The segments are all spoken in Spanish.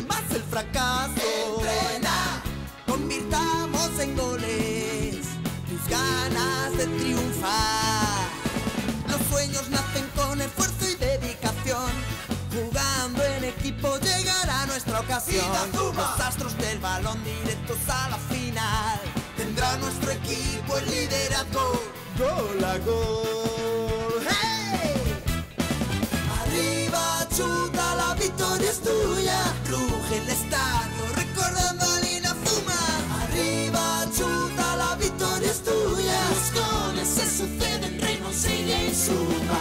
más el fracaso. Entrena, convirtamos en goles tus ganas de triunfar. Los sueños nacen con esfuerzo y dedicación. Jugando en equipo llegará nuestra ocasión. Los astros del balón directos a la final. Tendrá nuestro equipo el liderazgo. Gol a gol. ¡Hey! Arriba, chuta, la victoria es tuya. Ruge el estadio, recordando a Lina. Arriba, chuta, la victoria es tuya. Los goles se suceden, Raymond sigue y suma.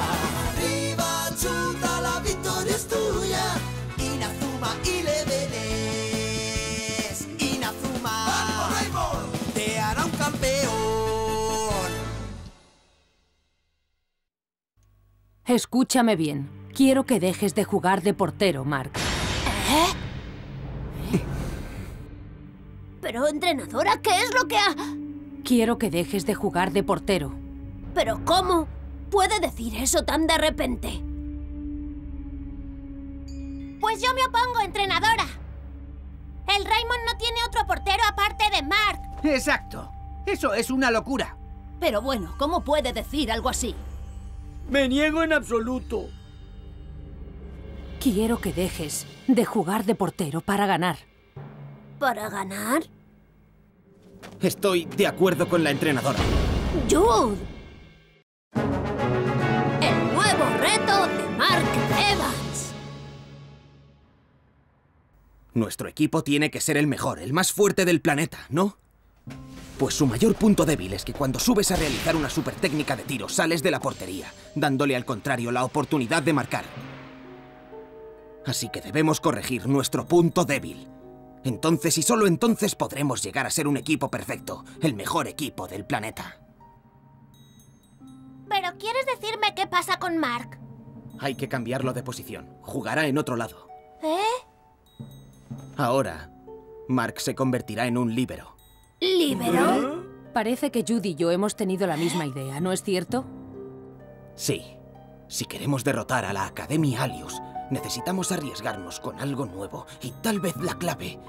Arriba, chuta, la victoria es tuya. Inazuma y Levenes. Inazuma. Te hará un campeón. Escúchame bien. Quiero que dejes de jugar de portero, Mark. Pero, entrenadora, ¿qué es lo que ha...? Quiero que dejes de jugar de portero. ¿Pero cómo? ¿Puede decir eso tan de repente? Pues yo me opongo, entrenadora. El Raymond no tiene otro portero aparte de Mark. Exacto. Eso es una locura. Pero bueno, ¿cómo puede decir algo así? Me niego en absoluto. Quiero que dejes de jugar de portero para ganar. ¿Para ganar? Estoy de acuerdo con la entrenadora. ¡Jude! El nuevo reto de Mark Evans. Nuestro equipo tiene que ser el mejor, el más fuerte del planeta, ¿no? Pues su mayor punto débil es que cuando subes a realizar una super técnica de tiro sales de la portería, dándole al contrario la oportunidad de marcar. Así que debemos corregir nuestro punto débil. Entonces y solo entonces podremos llegar a ser un equipo perfecto, el mejor equipo del planeta. ¿Pero quieres decirme qué pasa con Mark? Hay que cambiarlo de posición. Jugará en otro lado. ¿Eh? Ahora, Mark se convertirá en un líbero. ¿Libero? Parece que Judy y yo hemos tenido la misma idea, ¿no es cierto? Sí. Si queremos derrotar a la Academia Alius, necesitamos arriesgarnos con algo nuevo y tal vez la clave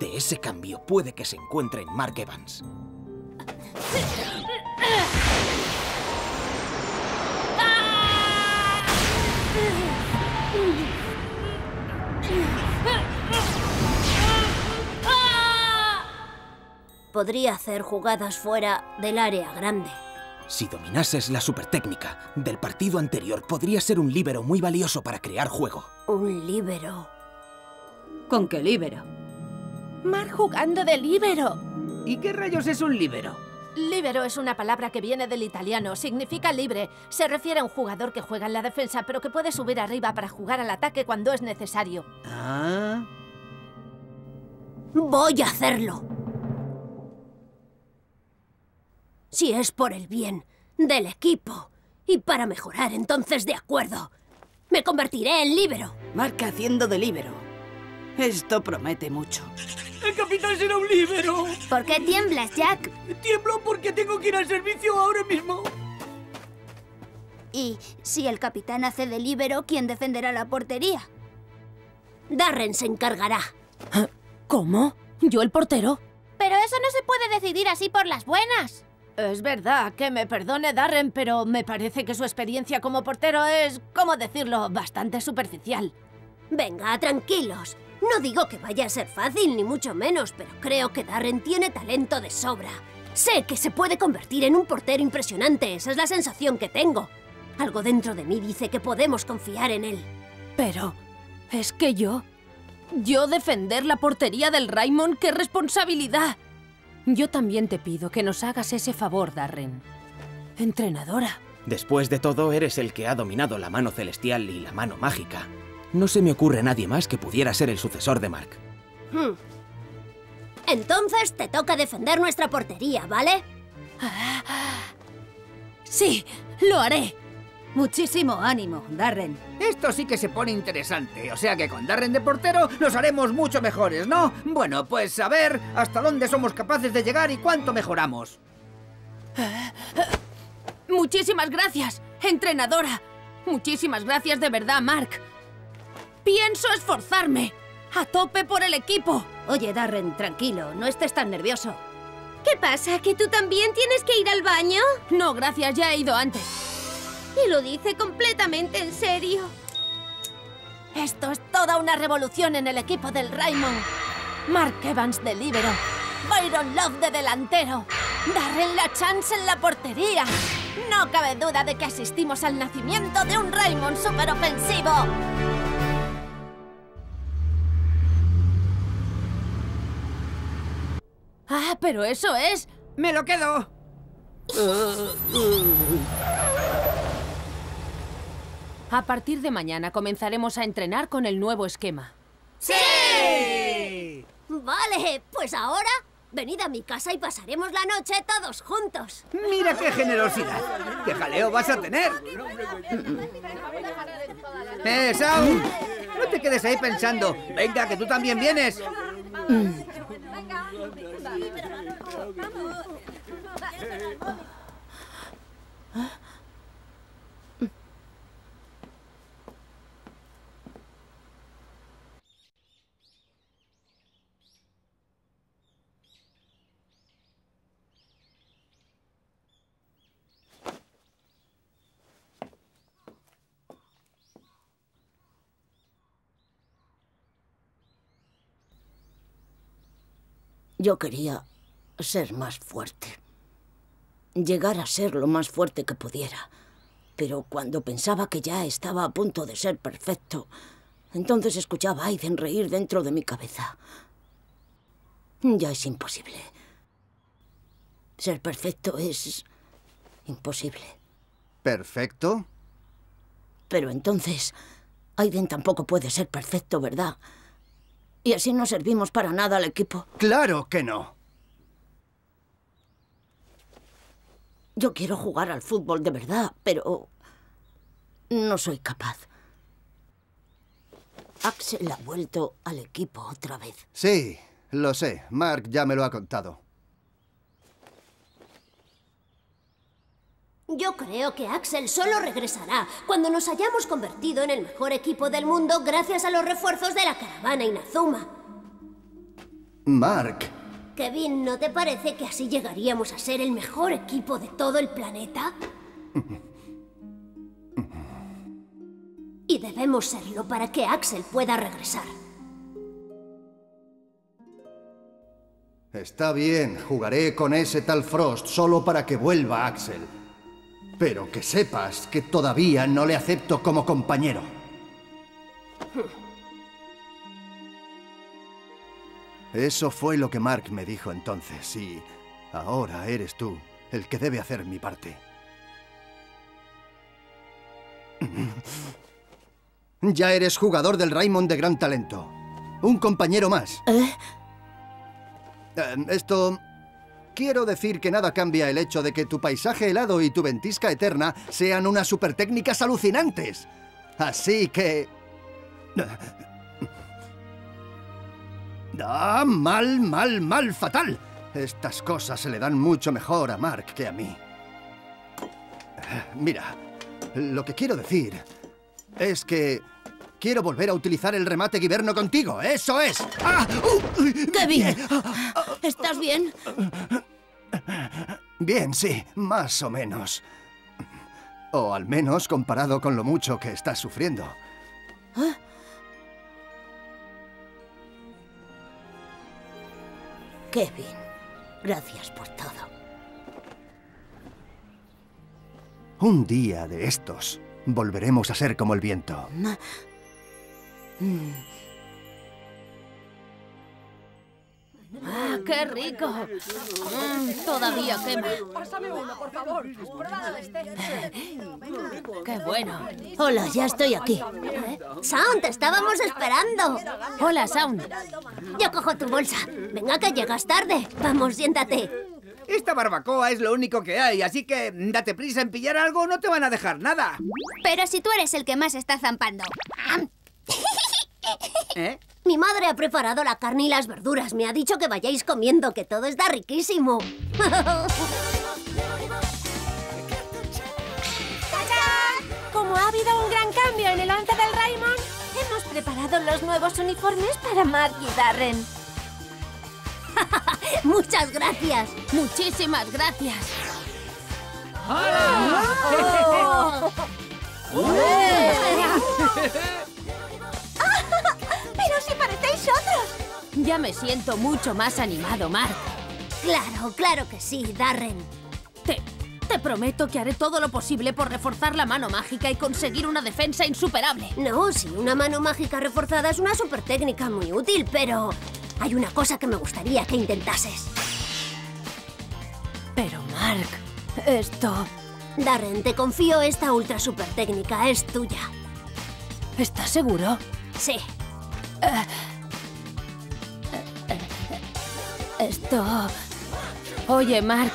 de ese cambio puede que se encuentre en Mark Evans. Podría hacer jugadas fuera del área grande. Si dominases la super técnica del partido anterior, podría ser un líbero muy valioso para crear juego. Un líbero. ¿Con qué líbero? Mark jugando de líbero. ¿Y qué rayos es un líbero? Líbero es una palabra que viene del italiano. Significa libre. Se refiere a un jugador que juega en la defensa, pero que puede subir arriba para jugar al ataque cuando es necesario. Ah. Voy a hacerlo. Si es por el bien del equipo y para mejorar, entonces de acuerdo. Me convertiré en líbero. Marca haciendo de líbero. Esto promete mucho. ¡El capitán será un líbero! ¿Por qué tiemblas, Jack? Tiemblo porque tengo que ir al servicio ahora mismo. Y si el capitán hace de líbero, ¿quién defenderá la portería? Darren se encargará. ¿Cómo? ¿Yo el portero? Pero eso no se puede decidir así por las buenas. Es verdad, que me perdone Darren, pero me parece que su experiencia como portero es, ¿cómo decirlo?, bastante superficial. Venga, tranquilos. No digo que vaya a ser fácil, ni mucho menos, pero creo que Darren tiene talento de sobra. Sé que se puede convertir en un portero impresionante, esa es la sensación que tengo. Algo dentro de mí dice que podemos confiar en él. Pero... es que yo... Yo defender la portería del Raymond, ¡qué responsabilidad! Yo también te pido que nos hagas ese favor, Darren. Entrenadora. Después de todo, eres el que ha dominado la mano celestial y la mano mágica. No se me ocurre nadie más que pudiera ser el sucesor de Mark. Hmm. Entonces te toca defender nuestra portería, ¿vale? Sí, lo haré. Muchísimo ánimo, Darren. Esto sí que se pone interesante, o sea que con Darren de portero nos haremos mucho mejores, ¿no? Bueno, pues a ver hasta dónde somos capaces de llegar y cuánto mejoramos. Muchísimas gracias, entrenadora. Muchísimas gracias de verdad, Mark. Pienso esforzarme. ¡A tope por el equipo! Oye, Darren, tranquilo, no estés tan nervioso. ¿Qué pasa? ¿Que tú también tienes que ir al baño? No, gracias, ya he ido antes. Y lo dice completamente en serio. Esto es toda una revolución en el equipo del Raymond. Mark Evans de líbero. Byron Love de delantero. Darren la chance en la portería. No cabe duda de que asistimos al nacimiento de un Raymond superofensivo. Ah, pero eso es... ¡Me lo quedo! A partir de mañana comenzaremos a entrenar con el nuevo esquema. Vale, pues ahora venid a mi casa y pasaremos la noche todos juntos. ¡Mira qué generosidad! ¡Qué jaleo vas a tener! ¡Eh, Saúl! No te quedes ahí pensando. Venga, que tú también vienes. Yo quería ser más fuerte. Llegar a ser lo más fuerte que pudiera. Pero cuando pensaba que ya estaba a punto de ser perfecto, entonces escuchaba a Aiden reír dentro de mi cabeza. Ya es imposible. Ser perfecto es imposible. ¿Perfecto? Pero entonces, Aiden tampoco puede ser perfecto, ¿verdad? Y así no servimos para nada al equipo. ¡Claro que no! Yo quiero jugar al fútbol de verdad, pero no soy capaz. Axel ha vuelto al equipo otra vez. Sí, lo sé. Mark ya me lo ha contado. Yo creo que Axel solo regresará cuando nos hayamos convertido en el mejor equipo del mundo gracias a los refuerzos de la caravana Inazuma. Mark. Kevin, ¿no te parece que así llegaríamos a ser el mejor equipo de todo el planeta? Y debemos serlo para que Axel pueda regresar. Está bien, jugaré con ese tal Frost solo para que vuelva Axel. Pero que sepas que todavía no le acepto como compañero. Eso fue lo que Mark me dijo entonces y ahora eres tú el que debe hacer mi parte. Ya eres jugador del Raymond de gran talento. Un compañero más. ¿Eh? Eh, esto... Quiero decir que nada cambia el hecho de que tu paisaje helado y tu ventisca eterna sean unas super técnicas alucinantes. Así que... Ah, mal, mal, mal, fatal. Estas cosas se le dan mucho mejor a Mark que a mí. Mira, lo que quiero decir es que quiero volver a utilizar el remate guiberno contigo. ¡Eso es! ¡Ah! ¡Uh! ¡Kevin! ¿Estás bien? Bien, sí, más o menos. O al menos comparado con lo mucho que estás sufriendo. Kevin, gracias por todo. Un día de estos, volveremos a ser como el viento. ¡Ah, qué rico! Mm, todavía quema. ¡Qué bueno! Hola, ya estoy aquí. Sound, te estábamos esperando. Hola, Sound. Yo cojo tu bolsa. Venga, que llegas tarde. Vamos, siéntate. Esta barbacoa es lo único que hay, así que date prisa en pillar algo, no te van a dejar nada. Pero si tú eres el que más está zampando. ¿Eh? Mi madre ha preparado la carne y las verduras. Me ha dicho que vayáis comiendo, que todo está riquísimo. Como ha habido un gran cambio en el once del Raymond, Hemos preparado los nuevos uniformes para Mark y Darren. Muchas gracias. Muchísimas gracias. ¡Pero si parecéis otros! Ya me siento mucho más animado, Mark. Claro, claro que sí, Darren. Te, te prometo que haré todo lo posible por reforzar la mano mágica y conseguir una defensa insuperable. No, sí, una mano mágica reforzada es una super técnica muy útil, pero hay una cosa que me gustaría que intentases. Pero, Mark, esto... Darren, te confío esta ultra super técnica, es tuya. ¿Estás seguro? Sí. Esto... Oye, Mark,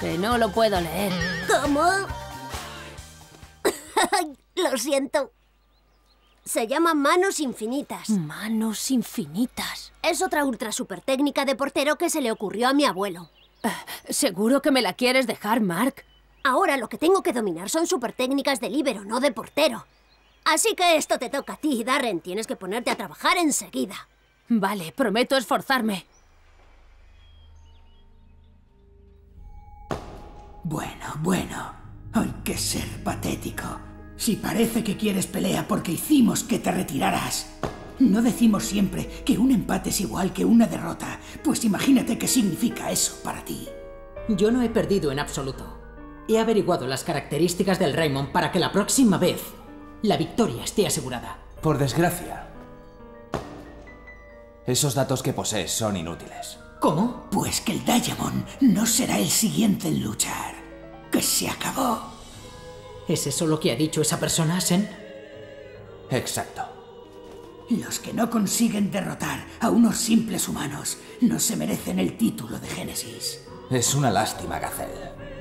que no lo puedo leer. ¿Cómo? Lo siento. Se llama manos infinitas. Manos infinitas. Es otra ultra super técnica de portero que se le ocurrió a mi abuelo. ¿Seguro que me la quieres dejar, Mark? Ahora lo que tengo que dominar son super técnicas de líbero, no de portero. Así que esto te toca a ti, Darren. Tienes que ponerte a trabajar enseguida. Vale, prometo esforzarme. Bueno, bueno. Hay que ser patético. Si parece que quieres pelea porque hicimos que te retiraras. No decimos siempre que un empate es igual que una derrota, pues imagínate qué significa eso para ti. Yo no he perdido en absoluto. He averiguado las características del Raymond para que la próxima vez la victoria esté asegurada. Por desgracia, esos datos que posees son inútiles. ¿Cómo? Pues que el Diamond no será el siguiente en luchar. Que se acabó. ¿Es eso lo que ha dicho esa persona, Sen? Exacto. Los que no consiguen derrotar a unos simples humanos no se merecen el título de Génesis. Es una lástima, Gacel.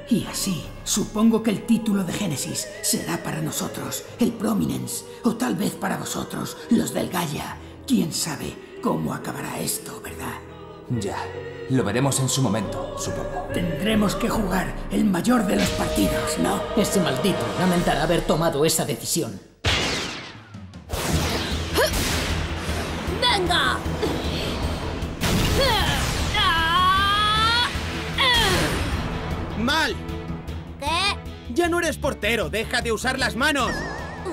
Y así, supongo que el título de Génesis será para nosotros, el Prominence, o tal vez para vosotros, los del Gaia. Quién sabe cómo acabará esto, ¿verdad? Ya, lo veremos en su momento, supongo. Tendremos que jugar el mayor de los partidos, ¿no? Ese maldito lamentará haber tomado esa decisión. ¡Venga! ¡Mal! ¿Qué? Ya no eres portero, deja de usar las manos.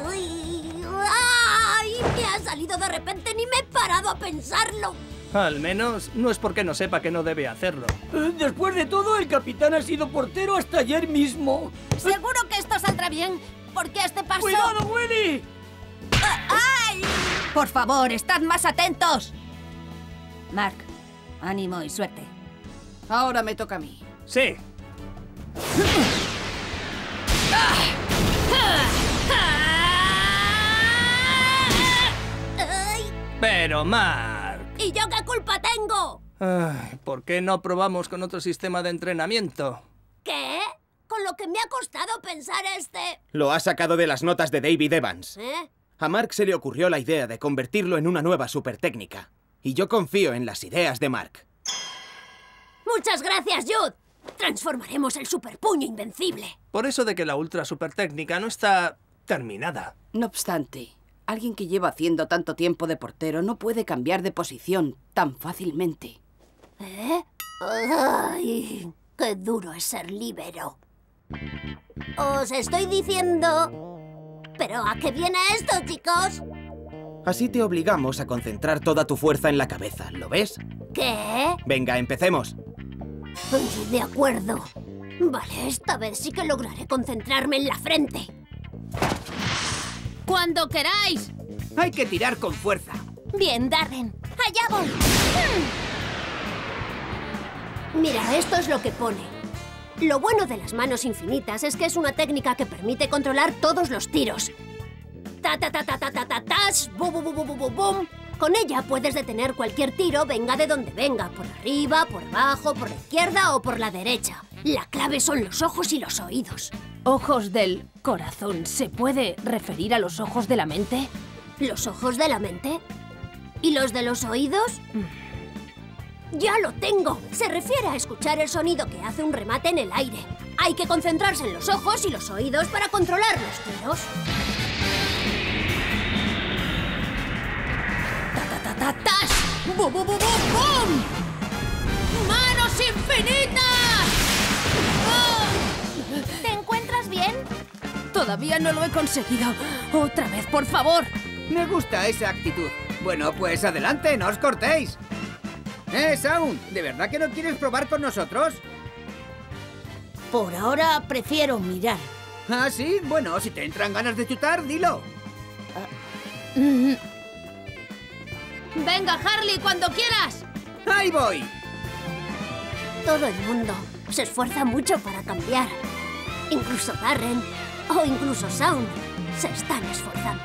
Uy, ¡Ay! Me ha salido de repente, ni me he parado a pensarlo. Al menos no es porque no sepa que no debe hacerlo. Después de todo, el capitán ha sido portero hasta ayer mismo. Seguro que esto saldrá bien, porque a este paso... ¡Cuidado, Willy! ¡Ay! Por favor, estad más atentos. Mark, ánimo y suerte. Ahora me toca a mí. Sí. ¡Ay! Pero, Mark. ¿Y yo qué culpa tengo? Ay, ¿Por qué no probamos con otro sistema de entrenamiento? ¿Qué? Con lo que me ha costado pensar este... Lo ha sacado de las notas de David Evans. ¿Eh? A Mark se le ocurrió la idea de convertirlo en una nueva super técnica. Y yo confío en las ideas de Mark. Muchas gracias, Jude. Transformaremos el superpuño invencible. Por eso de que la ultra super técnica no está terminada. No obstante, alguien que lleva haciendo tanto tiempo de portero no puede cambiar de posición tan fácilmente. ¿Eh? ¡Ay! ¡Qué duro es ser líbero! Os estoy diciendo... ¿Pero a qué viene esto, chicos? Así te obligamos a concentrar toda tu fuerza en la cabeza, ¿lo ves? ¿Qué? Venga, empecemos. De acuerdo. Vale, esta vez sí que lograré concentrarme en la frente. ¡Cuando queráis! Hay que tirar con fuerza. Bien, Darren. Allá voy. Mira, esto es lo que pone. Lo bueno de las manos infinitas es que es una técnica que permite controlar todos los tiros. Ta ta ta ta ta ta ta tas, bu bu bu bu bu bu bum. Con ella puedes detener cualquier tiro, venga de donde venga, por arriba, por abajo, por la izquierda o por la derecha. La clave son los ojos y los oídos ojos del corazón se puede referir a los ojos de la mente? ¿Los ojos de la mente? ¿Y los de los oídos? ¡Ya lo tengo! Se refiere a escuchar el sonido que hace un remate en el aire. Hay que concentrarse en los ojos y los oídos para controlar los tiros. ¡Ta, ta, ta, ta, ¡Bum, bum, bum, bum! Todavía no lo he conseguido. Otra vez, por favor. Me gusta esa actitud. Bueno, pues adelante, no os cortéis. ¿Eh, Sound? ¿De verdad que no quieres probar con nosotros? Por ahora prefiero mirar. ¿Ah, sí? Bueno, si te entran ganas de chutar, dilo. Venga, Harley, cuando quieras. ¡Ahí voy! Todo el mundo se esfuerza mucho para cambiar. Incluso Darren o incluso Sound se están esforzando.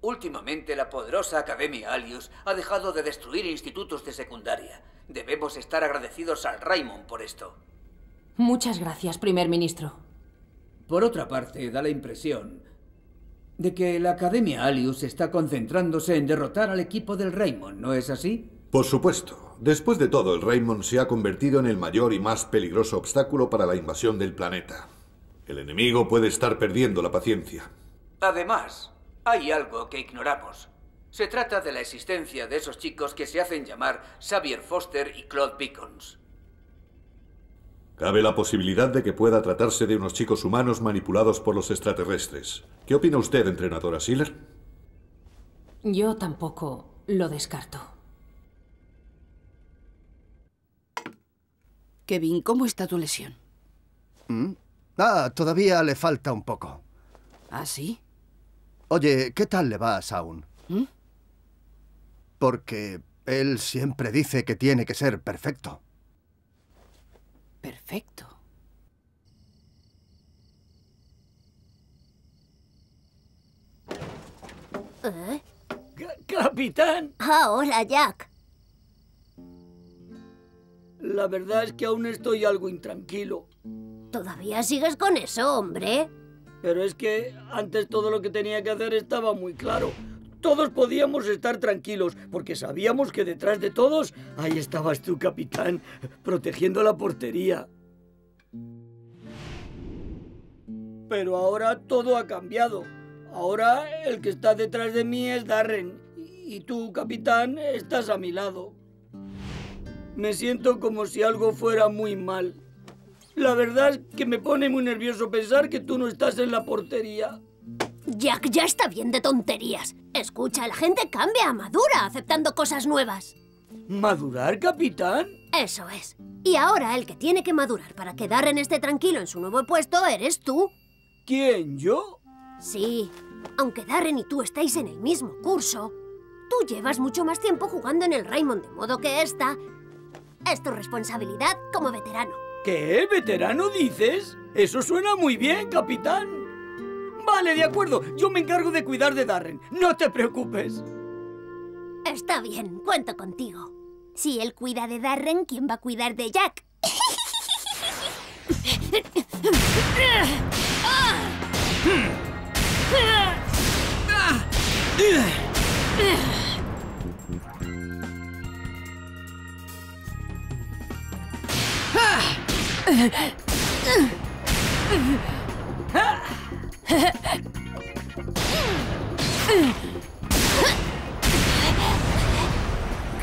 Últimamente la poderosa Academia Alius ha dejado de destruir institutos de secundaria. Debemos estar agradecidos al Raymond por esto. Muchas gracias, primer ministro. Por otra parte, da la impresión de que la Academia Alius está concentrándose en derrotar al equipo del Raymond, ¿no es así? Por supuesto. Después de todo, el Raymond se ha convertido en el mayor y más peligroso obstáculo para la invasión del planeta. El enemigo puede estar perdiendo la paciencia. Además, hay algo que ignoramos. Se trata de la existencia de esos chicos que se hacen llamar Xavier Foster y Claude Beacons. Cabe la posibilidad de que pueda tratarse de unos chicos humanos manipulados por los extraterrestres. ¿Qué opina usted, entrenadora Sealer? Yo tampoco lo descarto. Kevin, ¿cómo está tu lesión? ¿Mm? Ah, todavía le falta un poco. ¿Ah, sí? Oye, ¿qué tal le va a Sound? ¿Mm? Porque él siempre dice que tiene que ser perfecto. Perfecto. ¿Eh? ¡Capitán! Ah, hola, Jack. La verdad es que aún estoy algo intranquilo. ¿Todavía sigues con eso, hombre? Pero es que antes todo lo que tenía que hacer estaba muy claro. Todos podíamos estar tranquilos, porque sabíamos que detrás de todos, ahí estabas tú, capitán, protegiendo la portería. Pero ahora todo ha cambiado. Ahora el que está detrás de mí es Darren. Y tú, capitán, estás a mi lado. Me siento como si algo fuera muy mal. La verdad es que me pone muy nervioso pensar que tú no estás en la portería. Jack, ya está bien de tonterías. Escucha, la gente cambia, madura, aceptando cosas nuevas. ¿Madurar, capitán? Eso es. Y ahora el que tiene que madurar para que Darren esté tranquilo en su nuevo puesto eres tú. ¿Quién, yo? Sí. Aunque Darren y tú estáis en el mismo curso, tú llevas mucho más tiempo jugando en el Raymond, de modo que esta es tu responsabilidad como veterano. ¿Qué? ¿Veterano dices? Eso suena muy bien, capitán. Vale, de acuerdo. Yo me encargo de cuidar de Darren. No te preocupes. Está bien, cuento contigo. Si él cuida de Darren, ¿quién va a cuidar de Jack? ¿Qué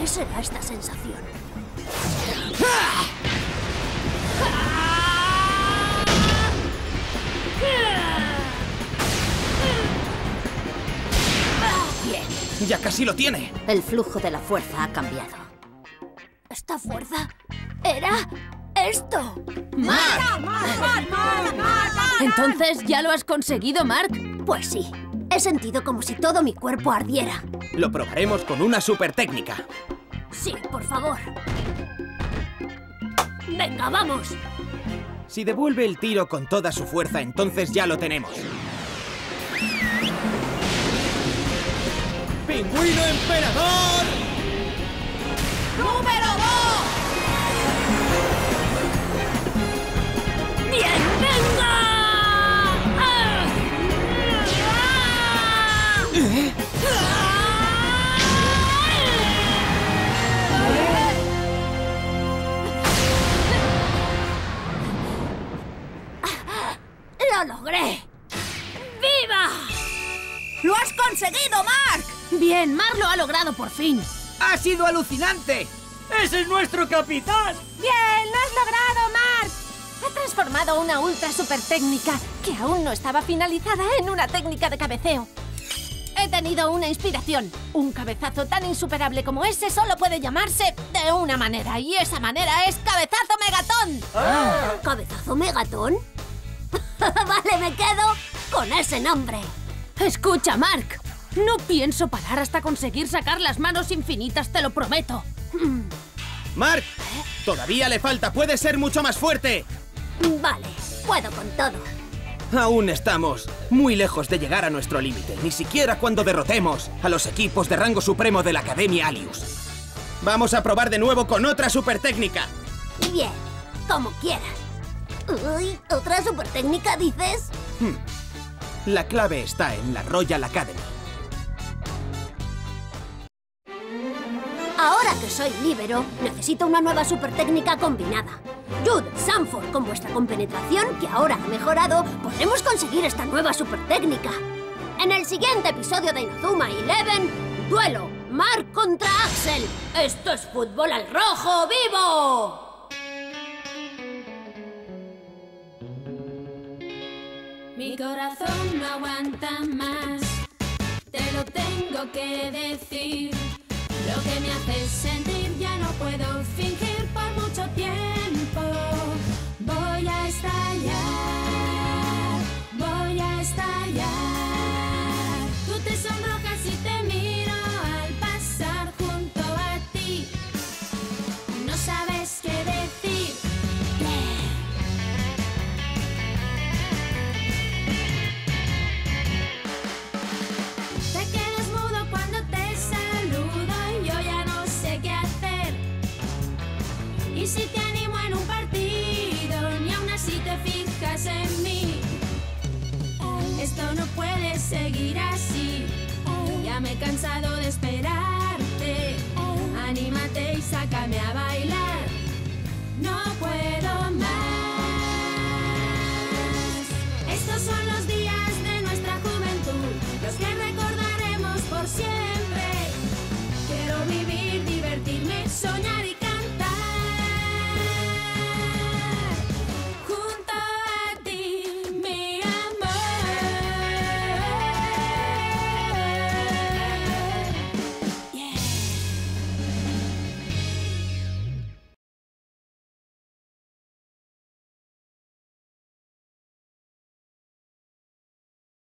será esta sensación? Bien, ya casi lo tiene. El flujo de la fuerza ha cambiado. ¿Esta fuerza era esto? Entonces, ¿ya lo has conseguido, Mark? Pues sí. He sentido como si todo mi cuerpo ardiera. Lo probaremos con una super técnica. Sí, por favor. Venga, vamos. Si devuelve el tiro con toda su fuerza, entonces ya lo tenemos. ¡Pingüino emperador! ¡Número ¡Bien, venga! ¡Lo logré! ¡Viva! ¡Lo has conseguido, ¡Mark! Bien, Mark lo ha logrado por fin. ¡Ha sido alucinante! ¡Ese es nuestro capitán! ¡Bien! ¡Lo has logrado! Ha transformado una ultra super técnica que aún no estaba finalizada en una técnica de cabeceo. He tenido una inspiración. Un cabezazo tan insuperable como ese solo puede llamarse de una manera, y esa manera es Cabezazo Megatón. Ah. ¿Cabezazo Megatón? vale, me quedo con ese nombre. Escucha, Mark. No pienso parar hasta conseguir sacar las manos infinitas, te lo prometo. Mark, todavía le falta, puede ser mucho más fuerte. Vale, puedo con todo. Aún estamos muy lejos de llegar a nuestro límite, ni siquiera cuando derrotemos a los equipos de rango supremo de la Academia Alius. Vamos a probar de nuevo con otra super técnica. Bien, como quieras. Uy, ¿otra super técnica dices? Hmm. La clave está en la Royal Academy. Soy líbero, necesito una nueva super técnica combinada. Jude, Sanford, con vuestra compenetración, que ahora ha mejorado, podremos conseguir esta nueva super técnica. En el siguiente episodio de Inazuma Eleven, duelo, Mark contra Axel. Esto es fútbol al rojo vivo. Mi corazón no aguanta más, te lo tengo que decir. Lo que me hace sentir ya no puedo fingir por mucho tiempo. Voy a estallar, voy a estallar. Tú te sonrojas y te miro me he cansado de esperar.